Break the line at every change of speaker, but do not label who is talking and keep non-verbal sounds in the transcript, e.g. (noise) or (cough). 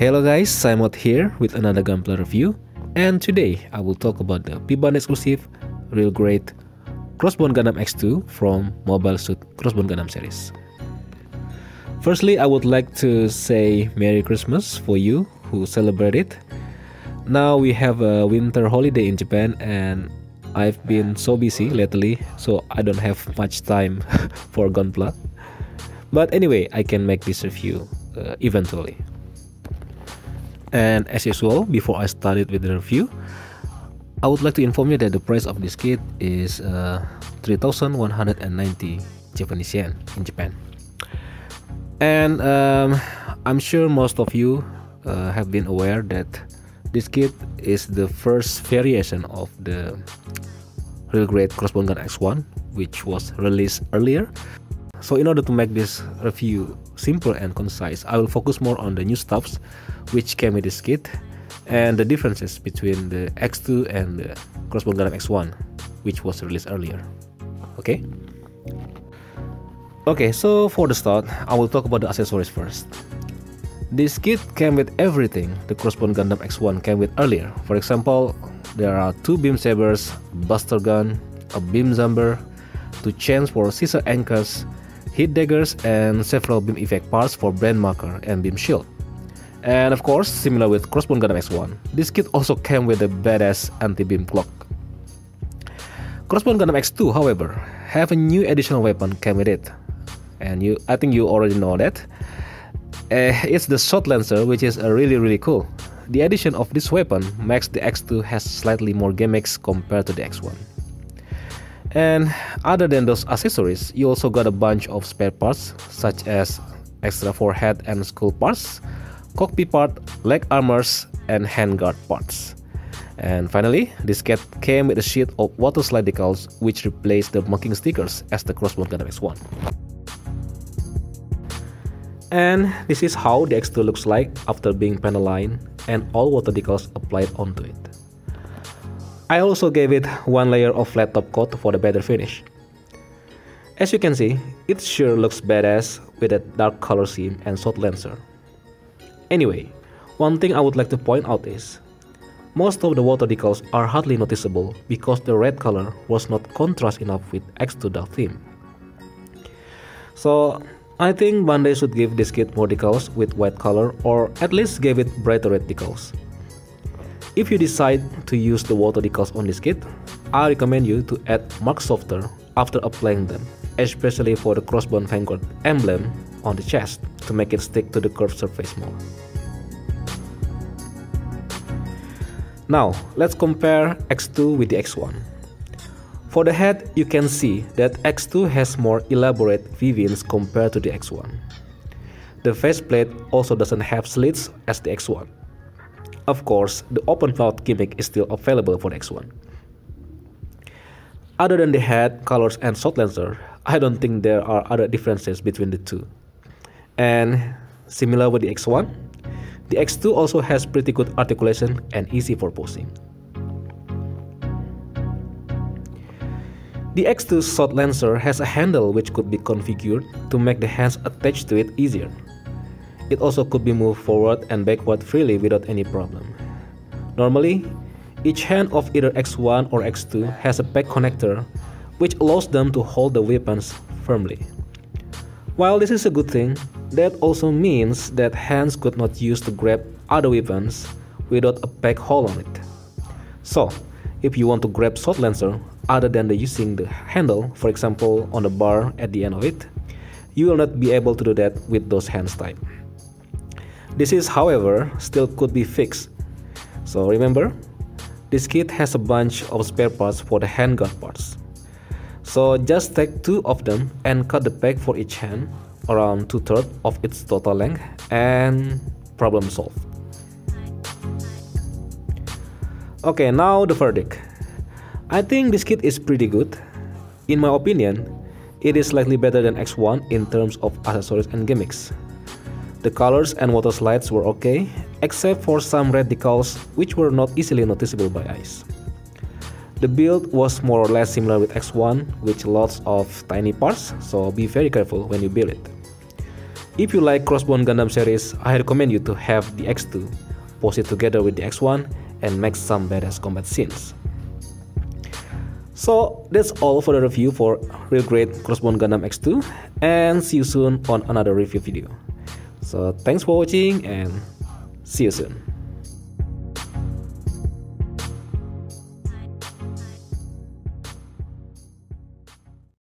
Hello guys, Simon here with another Gunpla review and today I will talk about the P-Bandai exclusive real grade Crossbone Gundam X2 from Mobile Suit Crossbone Gundam series. Firstly, I would like to say Merry Christmas for you who celebrate it. Now we have a winter holiday in Japan and I've been so busy lately so I don't have much time (laughs) for Gunpla. But anyway, I can make this review uh, eventually. And as usual, before I started with the review, I would like to inform you that the price of this kit is uh, 3190 Japanese yen in Japan. And um, I'm sure most of you uh, have been aware that this kit is the first variation of the real grade crossbone gun X1 which was released earlier so in order to make this review simple and concise, I will focus more on the new stuffs which came with this kit and the differences between the X2 and the Crossbone Gundam X1 which was released earlier. Okay? Okay, so for the start, I will talk about the accessories first. This kit came with everything the Crossbone Gundam X1 came with earlier. For example, there are two beam sabers, buster gun, a beam zanber, two chains for scissor anchors, heat daggers, and several beam effect parts for brand marker and beam shield. And of course, similar with Crossbone Gundam X1, this kit also came with a badass anti-beam cloak. Crossbone Gundam X2, however, have a new additional weapon came with it. And you, I think you already know that. Uh, it's the Shot Lancer, which is uh, really really cool. The addition of this weapon makes the X2 has slightly more gimmicks compared to the X1. And other than those accessories, you also got a bunch of spare parts such as extra forehead and skull parts, cockpit part, leg armors, and handguard parts. And finally, this kit came with a sheet of water slide decals which replaced the marking stickers as the Crossbone Gundam X1. And this is how the X2 looks like after being panel and all water decals applied onto it. I also gave it one layer of flat top coat for the better finish. As you can see, it sure looks badass with a dark color scheme and shot lancer. Anyway, one thing I would like to point out is, most of the water decals are hardly noticeable because the red color was not contrast enough with X2 dark theme. So, I think Bandai should give this kit more decals with white color or at least give it brighter red decals. If you decide to use the water decals on this kit, I recommend you to add mark softer after applying them, especially for the crossbone vanguard emblem on the chest to make it stick to the curved surface more. Now, let's compare X2 with the X1. For the head, you can see that X2 has more elaborate V-fins compared to the X1. The faceplate also doesn't have slits as the X1. Of course, the open mouth gimmick is still available for the X1. Other than the head, colors, and shot lancer, I don't think there are other differences between the two. And similar with the X1, the X2 also has pretty good articulation and easy for posing. The X2 shot lancer has a handle which could be configured to make the hands attached to it easier. It also could be moved forward and backward freely without any problem. Normally, each hand of either X1 or X2 has a back connector which allows them to hold the weapons firmly. While this is a good thing, that also means that hands could not use to grab other weapons without a back hole on it. So, if you want to grab Shot Lancer other than the using the handle, for example on the bar at the end of it, you will not be able to do that with those hands tied. This is however still could be fixed. So remember, this kit has a bunch of spare parts for the handguard parts. So just take two of them and cut the back for each hand around two-thirds of its total length and problem solved. Okay, now the verdict. I think this kit is pretty good. In my opinion, it is slightly better than X1 in terms of accessories and gimmicks. The colors and water slides were okay, except for some red decals which were not easily noticeable by eyes. The build was more or less similar with X1 with lots of tiny parts, so be very careful when you build it. If you like Crossbone Gundam series, I recommend you to have the X2, pose it together with the X1, and make some badass combat scenes. So that's all for the review for Real Grade Crossbone Gundam X2 and see you soon on another review video. So thanks for watching and see you soon.